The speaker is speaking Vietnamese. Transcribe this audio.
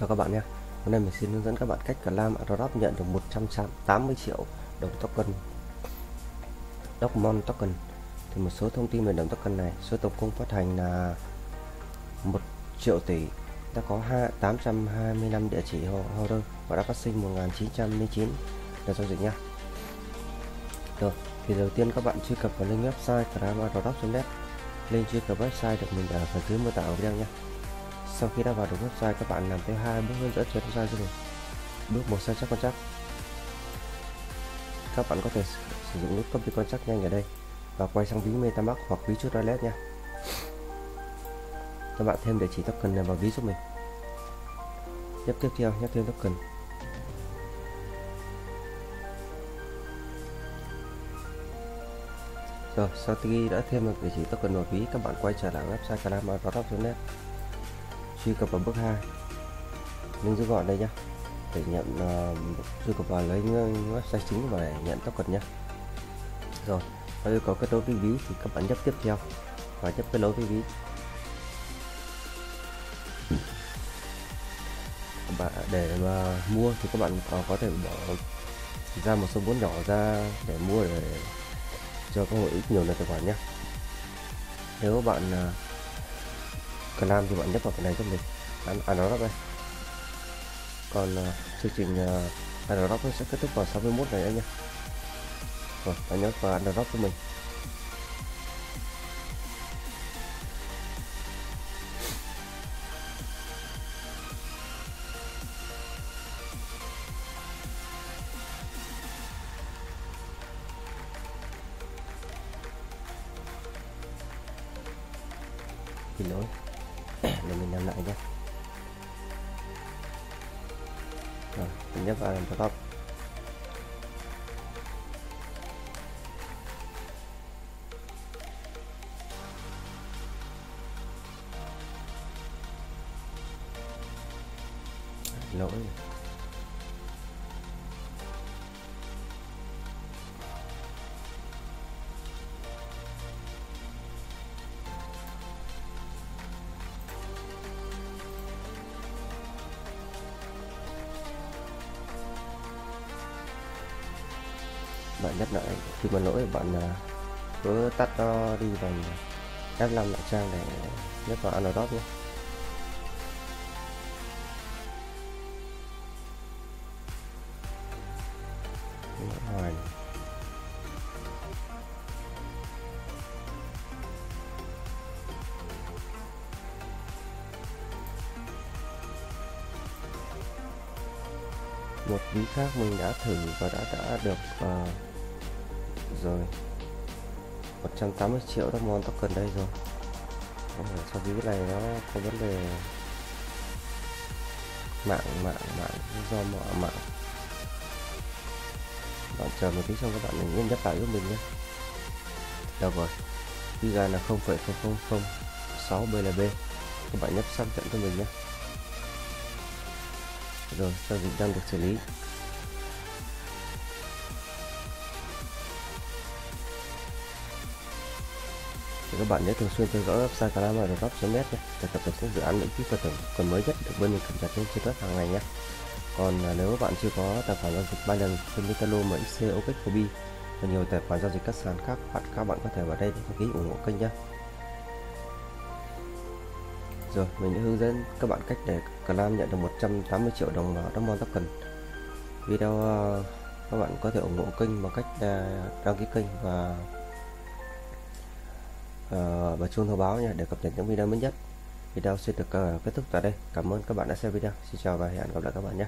cho các bạn nhé. Hôm nay mình xin hướng dẫn các bạn cách làm airdrop nhận được 180 triệu đồng token. Dogmon token. Thì một số thông tin về đồng token này. Số tổng cung phát hành là 1 triệu tỷ. Đã có 2, 825 địa chỉ holder và đã phát sinh 1909 là giao dịch nhé. rồi thì đầu tiên các bạn truy cập vào link website drop net. Link truy cập website được mình ở phần dưới mô tả video nhé sau khi đã vào được website, các bạn làm theo hai bước hướng dẫn trên website du lịch. bước một sai chắc quan chắc các bạn có thể sử dụng nút copy quan chắc nhanh ở đây và quay sang ví metamask hoặc ví chút wallet nha. Các bạn thêm địa chỉ token này vào ví giúp mình. Nhấp tiếp theo, nhắc thêm token. Rồi, sau khi đã thêm được địa chỉ token vào ví, các bạn quay trở lại website calamarot.net truy cập vào bước 2 link rút gọn đây nhé để nhận uh, truy cập vào lấy website chính và để nhận token nhé rồi và yêu cầu kết nối với ví thì các bạn nhấp tiếp theo và nhấp kết nối với ví. Bạn để mà mua thì các bạn có thể bỏ ra một số vốn nhỏ ra để mua để cho có hội ít nhiều là tài khoản nhé nếu bạn ờ, uh, cần làm thì bạn nhấp vào cái này cho mình. Ăn ăn Adobe đây. Còn uh, chương trình ờ, uh, Adobe sẽ kết thúc vào 61 này anh nhé. Rồi bạn nhấp vào ăn Adobe của mình. Xin lỗi để mình làm lại nhé. Rồi mình nhấp vào làm top lỗi. Bạn nhấp lại khi mà lỗi bạn à, cứ tắt nó đi bằng F5 lại trang để nhấp vào Android nhé. Hoài một ví khác mình đã thử và đã đã được uh, rồi. 180 triệu Diamond token đây rồi. Sau ví này nó có vấn đề. Mạng mạng mạng do mọi mạng. Bạn chờ một tí xong các bạn mình nhắc lại giúp mình nhé. Đâu rồi. Giga là 0,006 BLB các bạn nhấp xác nhận cho mình nhé. Rồi giao dịch đang được xử lý. Thì các bạn nhớ thường xuyên theo dõi website calamarot.net nhé. Để cập nhật những dự án miễn phí và thưởng còn mới nhất được bên mình cập nhật trên trên web hàng ngày nhé. Còn à, nếu các bạn chưa có tài khoản giao dịch Binance, Metalo, MXC, OPEC, Kobe và nhiều tài khoản giao dịch các sàn khác bạn các bạn có thể vào đây để đăng ký ủng hộ kênh nhé. Rồi mình đã hướng dẫn các bạn cách để Clam nhận được 180 triệu đồng vào Diamond Token. Video à, các bạn có thể ủng hộ kênh bằng cách à, đăng ký kênh và uh, và chuông thông báo nha để cập nhật những video mới nhất. Video sẽ được uh, kết thúc tại đây. Cảm ơn các bạn đã xem video. Xin chào và hẹn gặp lại các bạn nhé.